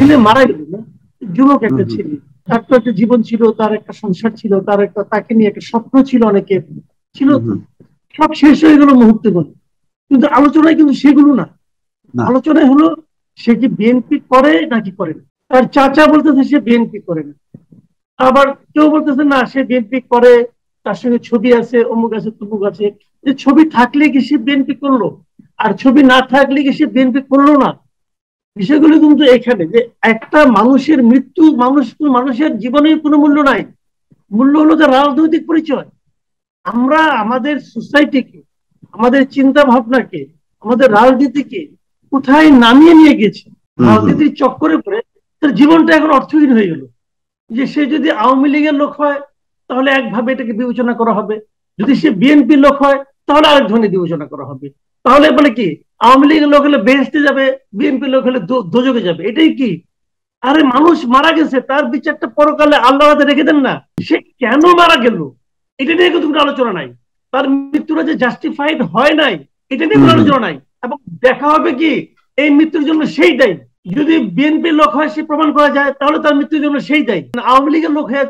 ছেলে মারা গেল না? যুবক একটা ছেলে। তার তো একটা জীবন ছিল তার একটা সংসার ছিল তার একটা তাকে নিয়ে একটা স্বপ্ন ছিল অনেকে। ছিল সব শেষ হয়ে গেল মুহূর্তে গুলো কিন্তু আলোচনায় কিন্তু সেগুলো না। আলোচনায় হলো সে কি বিএনপি করে নাকি করে না? তার চাচা বলতেছে সে বিএনপি করে না। আবার কেউ বলতেছে না সে বিএনপি করে তার সঙ্গে ছবি আছে অমুক আছে তমুক আছে। যে ছবি থাকলে কি সে বিএনপি করল? আর ছবি না থাকলে কি সে বিএনপি করল না? বিষয়গুলো কিন্তু এখানে যে একটা মানুষের মৃত্যু মানুষ মানুষের জীবনের কোনো মূল্য নাই। মূল্য হলো যে রাজনৈতিক পরিচয়। আমরা আমাদের সোসাইটিকে আমাদের চিন্তা ভাবনাকে আমাদের রাজনীতিকে কোথায় নামিয়ে নিয়ে গেছে? রাজনীতির চক্করে পড়ে তার জীবনটা এখন অর্থহীন হয়ে গেল। যে সে যদি আওয়ামী লীগের লোক হয় তাহলে একভাবে এটাকে বিবেচনা করা হবে। যদি সে বিএনপির লোক হয় তাহলে আরেক ধরনের বিবেচনা করা হবে। তাহলে বলে কি আওয়ামী লীগের লোক হলে বেহেস্তে যাবে বিএনপির লোক হলে দোজকে যাবে এটাই কি? আরে মানুষ মারা গেছে তার বিচারটা পরকালে আল্লাহ রেখে দেন না। সে কেন মারা গেল? এটা নিয়ে কিন্তু কোনো আলোচনা নাই। তার মৃত্যুটা যে জাস্টিফাইড হয় নাই এটা নিয়ে কোনো আলোচনা নাই। এবং দেখা হবে কি এই মৃত্যুর জন্য সেই দায়ী। যদি বিএনপির লোক হয় সে প্রমাণ করা যায় তাহলে তার মৃত্যুর জন্য সেই দায়ী। আওয়ামী লীগের লোক হয়ে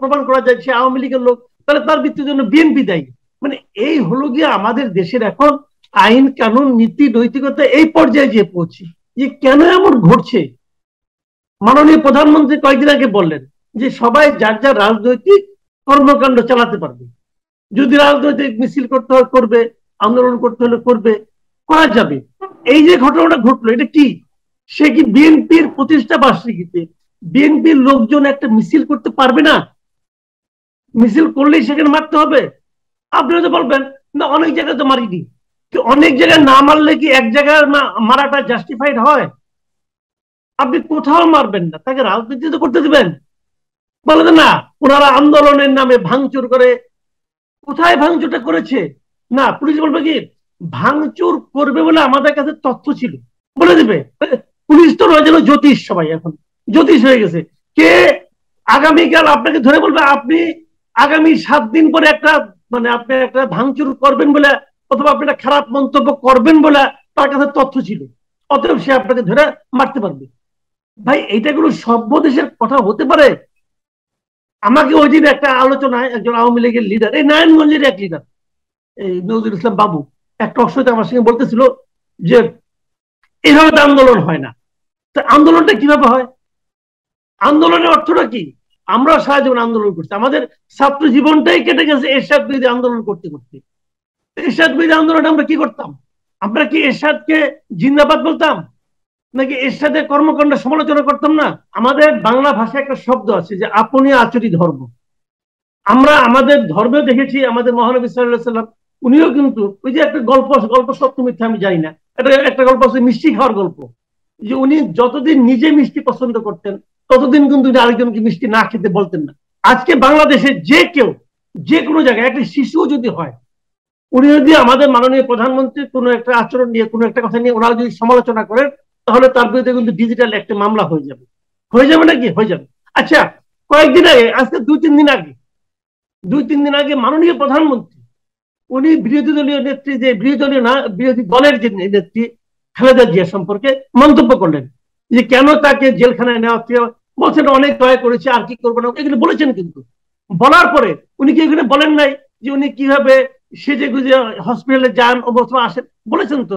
প্রমাণ করা যায় সে আওয়ামী লীগের লোক তাহলে তার মৃত্যুর জন্য বিএনপি দায়ী। মানে এই হলো গিয়ে আমাদের দেশের এখন আইন কানুন, নীতি, নৈতিকতা এই পর্যায়ে যে পৌঁছে। যে কেন এমন ঘটছে? মাননীয় প্রধানমন্ত্রী কয়েকদিন আগে বললেন যে সবাই যার যার রাজনৈতিক কর্মকাণ্ড চালাতে পারবে। যদি রাজনৈতিক মিছিল করতে হয়, করবে, আন্দোলন করতে হলে করবে, করা যাবে। এই যে ঘটনাটা ঘটলো, এটা কি? সে কি বিএনপির প্রতিষ্ঠা বার্ষিকীতে বিএনপির লোকজন একটা মিছিল করতে পারবে না? মিছিল করলেই সেখানে মারতে হবে? আপনি তো বলবেন, না, অনেক জায়গায় তো মারিনি। অনেক জায়গায় না মারলে কি এক জায়গায় মারাটা জাস্টিফাইড হয়? আপনি কোথাও মারবেন না, তাকে রাজনীতি তো করতে দিবেন। বলে না, ওনারা আন্দোলনের নামে ভাঙচুর করে, কোথায় ভাঙচুরটা করেছে? না, পুলিশ বলবে কি, ভাঙচুর করবে বলে আমাদের কাছে তথ্য ছিল। বলে দিবে। পুলিশ তো রয়ে যেন জ্যোতিষ সবাই এখন। জ্যোতিষ হয়ে গেছে। কে আগামীকাল আপনাকে ধরে বলবে, আপনি আগামী সাত দিন পরে একটা মানে আপনি একটা ভাঙচুর করবেন বলে অথবা আপনি একটা খারাপ মন্তব্য করবেন বলে তার কাছে তথ্য ছিল, অতএব সে আপনাকে ধরে মারতে পারবে। ভাই, এইটা কোনো সভ্য দেশের কথা হতে পারে? আমাকে ওই দিন একটা আলোচনায় একজন আওয়ামী লীগের লিডার এই নারায়ণগঞ্জের এক লিডার এই নজরুল ইসলাম বাবু, একটা অংশতে আমার সঙ্গে বলতেছিল যে এইভাবে আন্দোলন হয় না। তো আন্দোলনটা কীভাবে হয়? আন্দোলনের অর্থটা কি? আমরা সারা জীবন আন্দোলন করছি, আমাদের ছাত্র জীবনটাই কেটে গেছে এরশাদ বিরোধী আন্দোলন করতে করতে। এরশাদ বিরোধী আন্দোলন আমরা কি করতাম? আমরা কি এরশাদকে জিন্দাবাদ বলতাম? নাকি এরশাদের কর্মকাণ্ড সমালোচনা করতাম না? আমাদের বাংলা ভাষায় একটা শব্দ আছে যে আপনি আচরি ধর্ম। আমরা আমাদের ধর্মে দেখেছি আমাদের মহানবী সাল্লাম, উনিও কিন্তু ওই যে একটা গল্প গল্প সত্য মিথ্যা আমি জানি না। এটা একটা গল্প আছে মিষ্টি খাওয়ার গল্প। যে উনি যতদিন নিজে মিষ্টি পছন্দ করতেন, ততদিন কিন্তু উনি আরেকজনকে মিষ্টি না খেতে বলতেন না। আজকে বাংলাদেশে যে কেউ, যে কোনো জায়গায় একটা শিশু যদি হয় উনি যদি আমাদের মাননীয় প্রধানমন্ত্রী কোনো একটা আচরণ নিয়ে, কোনো একটা কথা নিয়ে ওনারা যদি সমালোচনা করেন, তাহলে তার বিরুদ্ধে কিন্তু ডিজিটাল একটা মামলা হয়ে যাবে। হয়ে যাবে নাকি? হয়ে যাবে। আচ্ছা কয়েকদিন আগে, আজকে দুই তিন দিন আগে, দুই তিন দিন আগে মাননীয় প্রধানমন্ত্রী, উনি বিরোধী দলীয় নেত্রী যে, বিরোধী দলীয় না, বিরোধী দলের যে নেত্রী, খালেদা জিয়া সম্পর্কে মন্তব্য করলেন। যে কেন তাকে জেলখানায় নেওয়া বলছেন, অনেক দয়া করেছে, আর কি করব না? এগুলো বলেছেন কিন্তু। বলার পরে উনি কি এখানে বলেন নাই যে উনি কীভাবে সেজে গুজে হসপিটালে যান অবস্থা আসেন, বলেছেন তো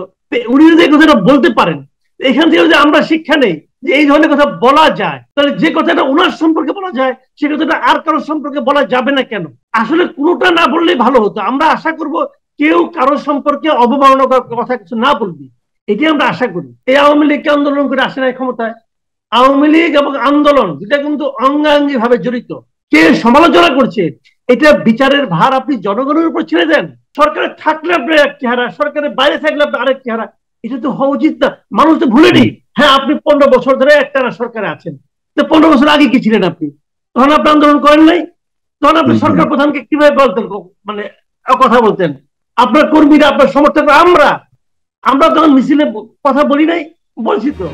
উনি যদি কথাটা বলতে পারেন এখান থেকে যদি আমরা শিক্ষা নেই, যে এই ধরনের কথা বলা যায়, তাহলে যে কথাটা ওনার সম্পর্কে বলা যায়, সে কথাটা আর কারোর সম্পর্কে বলা যাবে না কেন? আসলে কোনোটা না বললেই ভালো হতো। আমরা আশা করব কেউ কারোর সম্পর্কে অবমাননা কথা কিছু না বলবি। এটি আমরা আশা করি। এই আওয়ামী লীগকে আন্দোলন করে আসে না ক্ষমতায়। আওয়ামী লীগ এবং আন্দোলন যেটা কিন্তু অঙ্গাঙ্গি ভাবে জড়িত। কে সমালোচনা করছে? এটা বিচারের ভার আপনি জনগণের উপর ছেড়ে দেন। সরকারে থাকলে আপনার এক চেহারা সরকারের বাইরে থাকলে আপনার আরেক চেহারা। এটা তো হওয়া উচিত না। মানুষ তো ভুলেনি। হ্যাঁ আপনি পনেরো বছর ধরে একটা সরকারে আছেন। তো পনেরো বছর আগে কি ছিলেন আপনি? তখন আপনি আন্দোলন করেন নাই? তখন আপনি সরকার প্রধানকে কীভাবে বলতেন? মানে কথা বলতেন। আপনার কর্মীরা আপনার সমর্থক আমরা? আমরা তখন মিছিলে কথা বলি নাই বলছি তো।